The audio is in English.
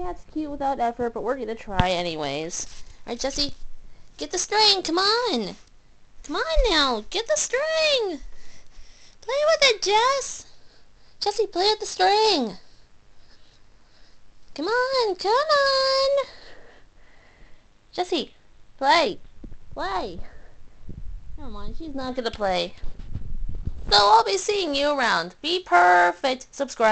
cat's cute without effort, but we're gonna try anyways. Alright, Jesse, get the string, come on! Come on now, get the string! Play with it, Jess! Jesse, play with the string! Come on, come on! Jesse, play! Play! Come on, she's not gonna play. So I'll be seeing you around. Be perfect. Subscribe.